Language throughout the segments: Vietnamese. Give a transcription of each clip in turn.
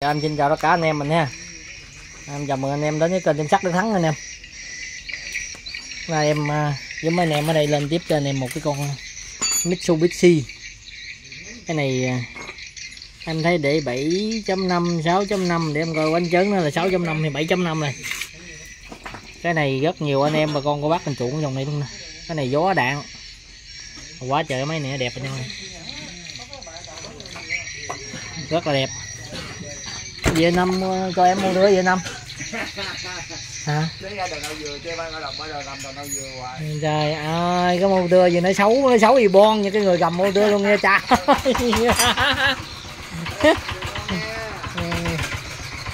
Dạ, em xin chào tất cả anh em mình nha. Em chào mừng anh em đến với kênh em sắc đức thắng anh em. Nay em à, với mấy anh em ở đây lên tiếp cho anh em một cái con Mitsubishi. Cái này à, em thấy để 7.5 6.5 để em coi bánh chấn nó là 6.5 thì 7.5 này. Cái này rất nhiều anh em và con cô bác anh chuộng dòng này luôn nè. Cái này gió đạn. Quá trời mấy này đẹp anh em ơi. rất là đẹp về năm ờ, cho em mua đứa về năm hả? Trời ơi cái mô tưa gì nó xấu nó xấu gì bon như cái người cầm mô tưa luôn nha cha.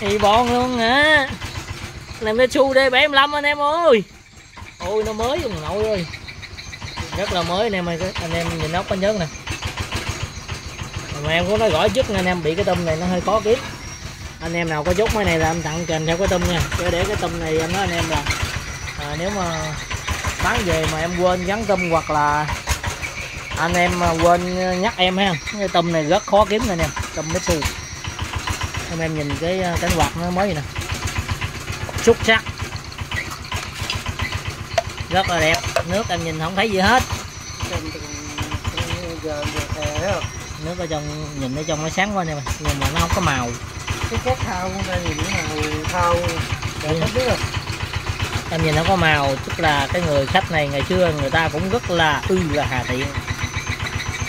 Thì bon luôn hả? Làm cái xu đây 75 anh em ơi. Ôi nó mới ông nội ơi rất là mới anh em ơi anh em nhìn ốc bánh nhớt nè. Mà em có nói rõ trước anh em bị cái tôm này nó hơi khó kiếm anh em nào có chốt máy này là em tặng kèm theo cái tôm nha. Để để cái tôm này em nói anh em là à, nếu mà bán về mà em quên gắn tôm hoặc là anh em mà quên nhắc em ha. Cái tôm này rất khó kiếm nè anh em. Tôm mít xù anh em nhìn cái à, cánh quạt nó mới vậy nè. Xuất sắc. Rất là đẹp. Nước em nhìn không thấy gì hết. Nước ở trong nhìn ở trong nó sáng quá nè nhưng mà nó không có màu cái cát thau của đây thì những màu thau. Để nó biết rồi. Em nhìn nó có màu tức là cái người khách này ngày xưa người ta cũng rất là ư là hà tiện.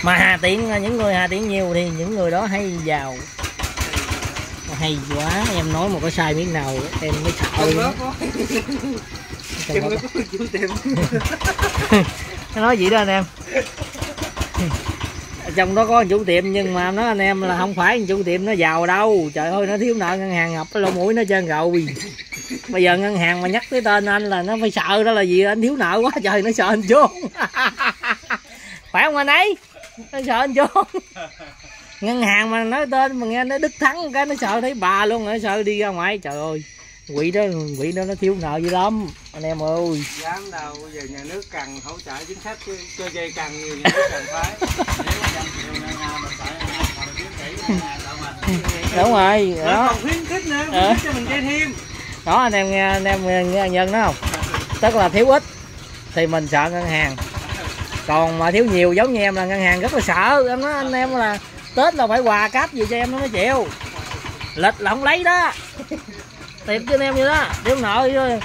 Mà hà tiện những người hà tiện nhiều thì những người đó hay giàu hay quá em nói một cái sai miếng nào em mới sợ nó nói vậy đó anh em trong đó có chủ tiệm, nhưng mà nó anh em là không phải chủ tiệm nó giàu đâu. Trời ơi, nó thiếu nợ ngân hàng ngập cái lỗ mũi nó trơn rồi. Bây giờ ngân hàng mà nhắc tới tên anh là nó phải sợ, đó là gì? Anh thiếu nợ quá, trời, nó sợ anh trốn. Phải không anh ấy? Nó sợ anh trốn. Ngân hàng mà nói tên mà nghe nó đức thắng cái, nó sợ thấy bà luôn, nó sợ đi ra ngoài. Trời ơi quỷ đó quỷ đó nó thiếu nợ dữ lắm anh em ơi. Dám đâu bây giờ nhà nước cần hỗ trợ chính sách chứ cơ dây cần nhiều nhà nước cần phải. Đúng rồi đó đó. Còn khuyến khích nữa khuyến khích cho mình chơi thêm. Đó anh em nghe anh em nghe, nghe nhân đó không? Tức là thiếu ít thì mình sợ ngân hàng. Còn mà thiếu nhiều giống như em là ngân hàng rất là sợ. Em nói anh em là tết là phải quà cáp gì cho em nó mới chịu. Lịch là không lấy đó thiệt cho anh em vậy đó. Thiếu nợ chứ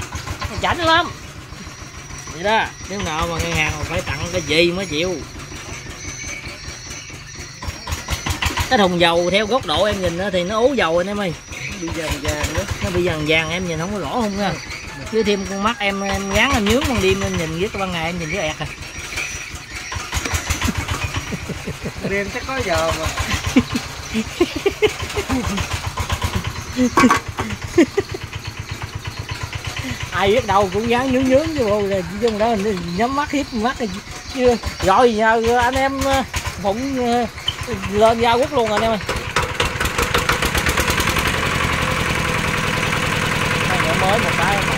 chảnh lắm. Vậy đó thiếu nợ mà ngân hàng mà phải tặng cái gì mới chịu? Cái thùng dầu theo góc độ em nhìn thì nó ố dầu anh em ơi. Đi vàng vàng nó bị vàng vàng em nhìn không có rõ không nha. Với thêm con mắt em em gắn em nhướng ban đêm em nhìn với ban ngày em nhìn với ẹt à. Đêm chắc có giờ mà ai biết đâu, cũng dán nhướng nhướng chứ bộ chứ không đó nhắm mắt hiếp mắt chưa rồi nhờ anh em ờ, phụng ờ, lên ra quốc luôn rồi anh em ơi Đây, nữa mới một cái mà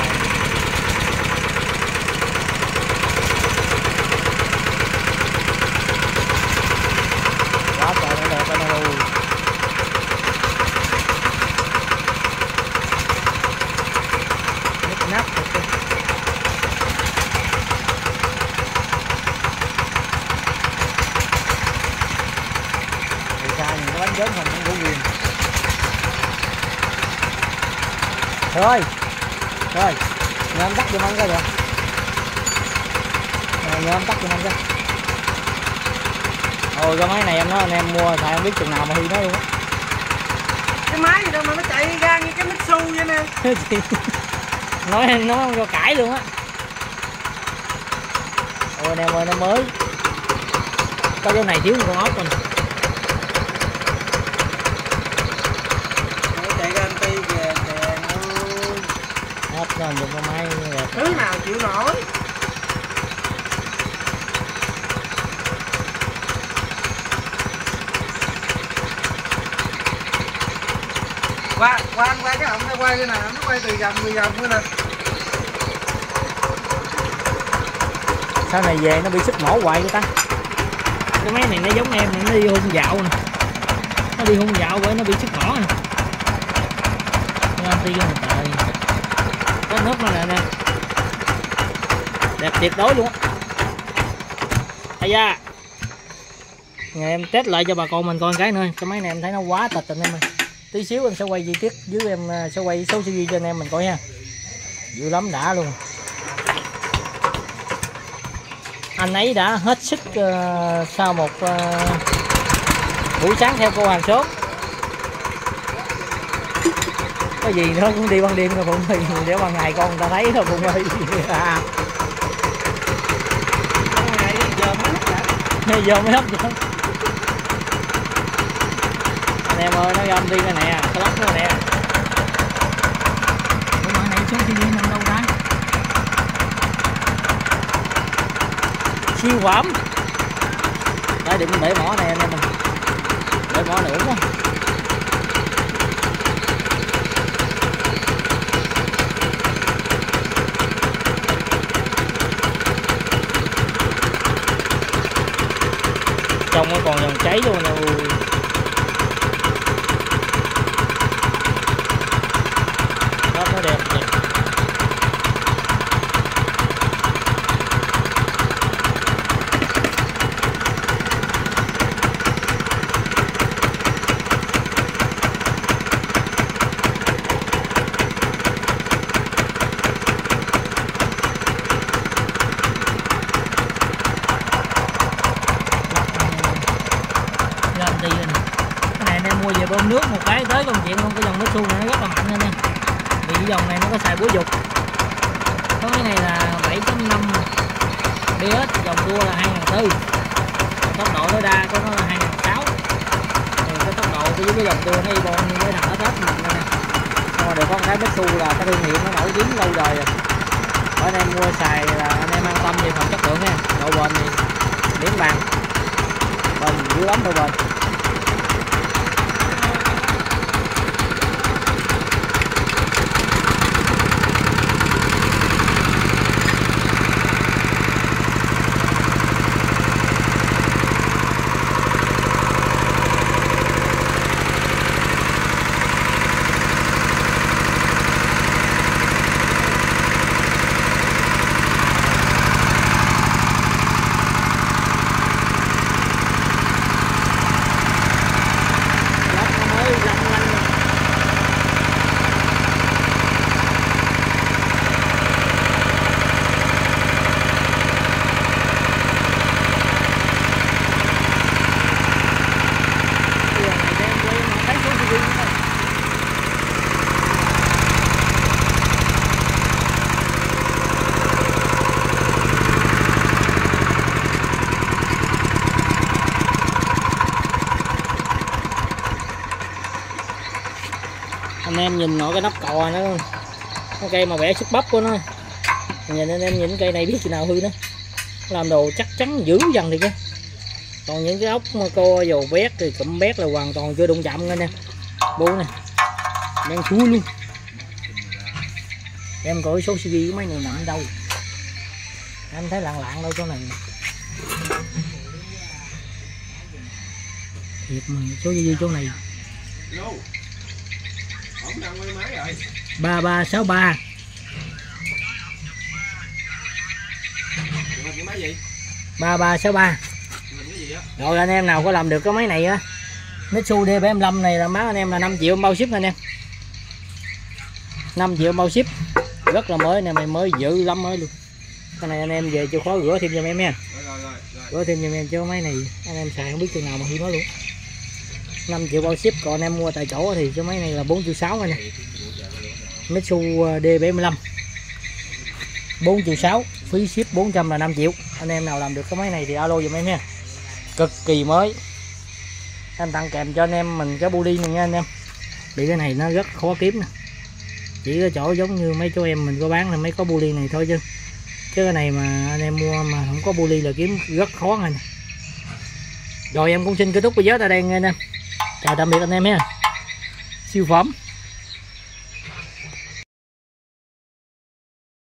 quá trời nó đẹp anh em ơi Nhức nắp thật sự. Thì sao nhìn cái bánh chớn không cũng của quyền Thôi Rồi. Nhờ em tắt giùm anh coi được Rồi, Nhờ em tắt giùm anh coi Ôi cái máy này em nói anh em mua thầy không biết chừng nào mà hư nó luôn á. Cái máy gì đâu mà nó chạy ra như cái Mitsu vậy nè. Nói nó không cho cãi luôn á. Ôi anh em ơi nó mới. Có chỗ này thiếu một con ốc rồi nè. nó chạy ra anti kìa kìa ơi nó dùng cái máy đẹp thứ nào chịu nổi? Qua qua qua cái ổng nó quay cái nào nó quay từ vòng từ vòng nữa nè. Sau này về nó bị sức nổ hoài vậy ta. Cái máy này nó giống em nó đi hung dạo nè. Nó đi hung dạo bởi nó bị sức nổ nè. Ti vô một trời cái nước nó nè nè. Đẹp tuyệt đối luôn á. Ây da. Ngày em test lại cho bà con mình coi cái nữa cái máy này em thấy nó quá tịch anh em ơi. Tí xíu em sẽ quay chi tiết dưới em à, sẽ quay số CV cho anh em mình coi nha. Dữ lắm đã luôn. Anh ấy đã hết sức à, uh, sau một à, uh, buổi sáng theo cô hàng sốt cái gì nó cũng đi ban đêm rồi phụng ơi để ban ngày con người ta thấy rồi phụng ơi à, bây giờ mới hấp dẫn anh em ơi nó gom đi cái nè cái lóc nó nè Ủa mà này số TV nằm đâu ra siêu phẩm. Đây đừng để mỏ này anh em để mỏ nữa quá trong nó còn dòng cháy luôn nè ui. đó nó đẹp đẹp làm đi rồi nè cái này anh em mua về bơm nước một cái tới công chuyện này nó rất là mạnh anh em vì cái dòng này nó có xài búa dục. Có cái này là 7.5 PS dòng cua là 2004 tốc độ tối đa của nó là 2006 thì cái tốc độ của cái dòng cua nó y bon như cái thằng hết mình đây nè nhưng mà được có cái bếp Mitsu là cái thương hiệu nó nổi tiếng lâu rồi rồi. Bởi anh em mua xài là anh em an tâm về phần chất lượng nha. Độ bền thì điểm vàng bền dữ lắm, độ bền lắp nó mới lăn lăn nè. Cái dòng này đem quay mà thấy số TV nữa thôi. anh em nhìn nội cái nắp cò nó cái cây mà vẽ sức bắp của nó. Nhìn anh em nhìn cây này biết khi nào hư nữa. Làm đồ chắc chắn dữ dần thì chứ. Còn những cái ốc mà co dầu bét thì cụm bét là hoàn toàn chưa đụng chạm anh em bố này đang thui luôn. Em coi số CV của mấy này nằm đâu. Em thấy lạng lạng đâu chỗ này. Thiệt mà, số CV chỗ này Lô. Ổng đang quay máy rồi ba ba sáu ba. Ba ba sáu ba. Rồi anh em nào có làm được cái máy này á. Mitsu D75 này là má anh em là 5 triệu bao ship anh em. 5 triệu bao ship. Rất là mới nè mày mới dữ lắm mới luôn. Cái này anh em về chịu khó rửa thêm cho em nha. Rửa thêm cho em chứ máy này. Anh em xài không biết chừng nào mà hiếm nó luôn 5 triệu bao ship, còn em mua tại chỗ thì cái máy này là 4 triệu 6 nè Mitsu D75 4 triệu 6 phí ship 400 là 5 triệu. Anh em nào làm được cái máy này thì alo dùm em nha. Cực kỳ mới. Em tặng kèm cho anh em mình cái body này nha anh em. Bị cái này nó rất khó kiếm nè. Chỉ có chỗ giống như mấy chỗ em mình có bán là mấy có body này thôi chứ. Chứ cái này mà anh em mua mà không có body là kiếm rất khó này nè rồi em cũng xin kết thúc video tại đây nha anh em chào tạm biệt anh em nha siêu phẩm.